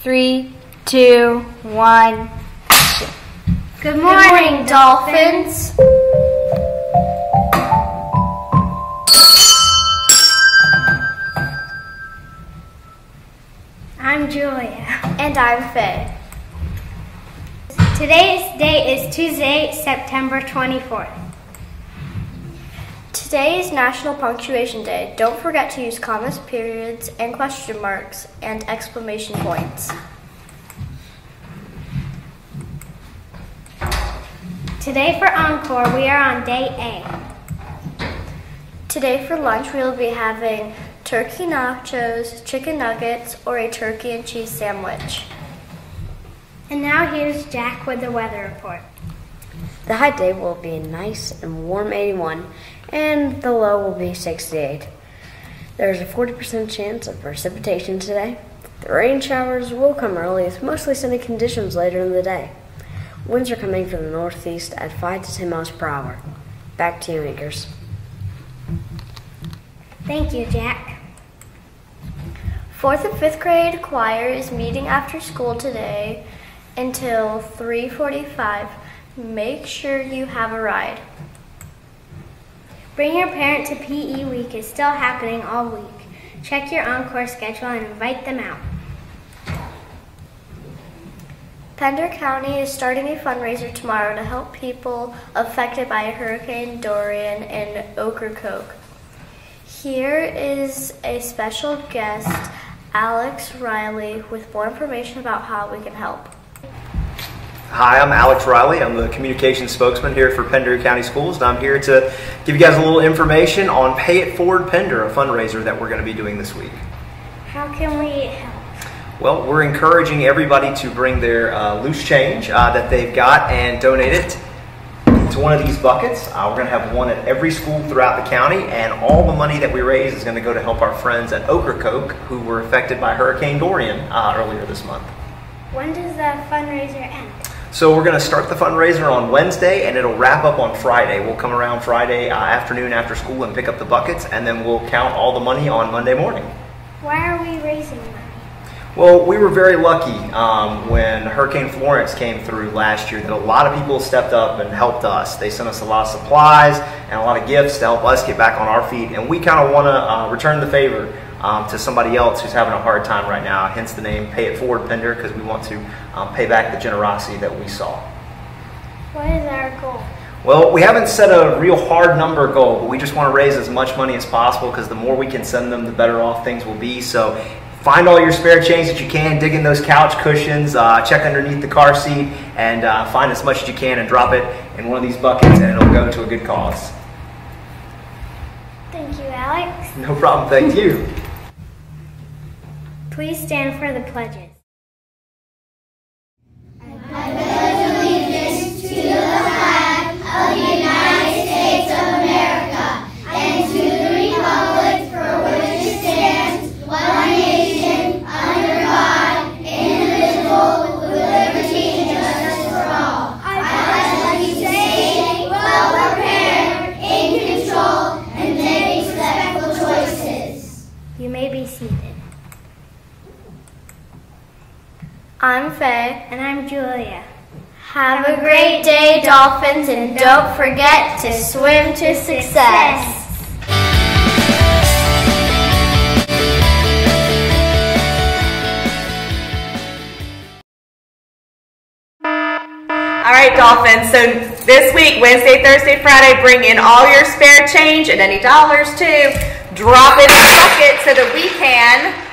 Three, two, one, action. Good morning, Dolphins. I'm Julia. And I'm Faye. Today's date is Tuesday, September 24th. Today is National Punctuation Day. Don't forget to use commas, periods, and question marks and exclamation points. Today for Encore, we are on day A. Today for lunch, we will be having turkey nachos, chicken nuggets, or a turkey and cheese sandwich. And now here's Jack with the weather report. The high day will be a nice and warm 81, and the low will be 68. There's a 40% chance of precipitation today. The rain showers will come early with mostly sunny conditions later in the day. Winds are coming from the northeast at 5 to 10 miles per hour. Back to you, Anchors. Thank you, Jack. Fourth and fifth grade choir is meeting after school today until 3:45. Make sure you have a ride. Bring your parent to PE week is still happening all week. Check your Encore schedule and invite them out. Pender County is starting a fundraiser tomorrow to help people affected by Hurricane Dorian in Ocracoke. Here is a special guest, Alex Riley, with more information about how we can help. Hi, I'm Alex Riley. I'm the communications spokesman here for Pender County Schools, and I'm here to give you guys a little information on Pay It Forward Pender, a fundraiser that we're going to be doing this week. How can we help? Well, we're encouraging everybody to bring their uh, loose change uh, that they've got and donate it to one of these buckets. Uh, we're going to have one at every school throughout the county, and all the money that we raise is going to go to help our friends at Ocracoke who were affected by Hurricane Dorian uh, earlier this month. When does the fundraiser end? So we're going to start the fundraiser on Wednesday, and it'll wrap up on Friday. We'll come around Friday uh, afternoon after school and pick up the buckets, and then we'll count all the money on Monday morning. Why are we raising money? Well, we were very lucky um, when Hurricane Florence came through last year that a lot of people stepped up and helped us. They sent us a lot of supplies and a lot of gifts to help us get back on our feet, and we kind of want to uh, return the favor um, to somebody else who's having a hard time right now. Hence the name Pay It Forward Pender because we want to um, pay back the generosity that we saw. What is our goal? Well, we haven't set a real hard number goal, but we just want to raise as much money as possible because the more we can send them, the better off things will be. So find all your spare change that you can, dig in those couch cushions, uh, check underneath the car seat, and uh, find as much as you can and drop it in one of these buckets, and it'll go to a good cause. Thank you, Alex. No problem. Thank you. Please stand for the pledges. I'm Faye. And I'm Julia. Have a great day, Dolphins, and don't forget to swim to success. All right, Dolphins. So this week, Wednesday, Thursday, Friday, bring in all your spare change and any dollars too. Drop it in the bucket so that we can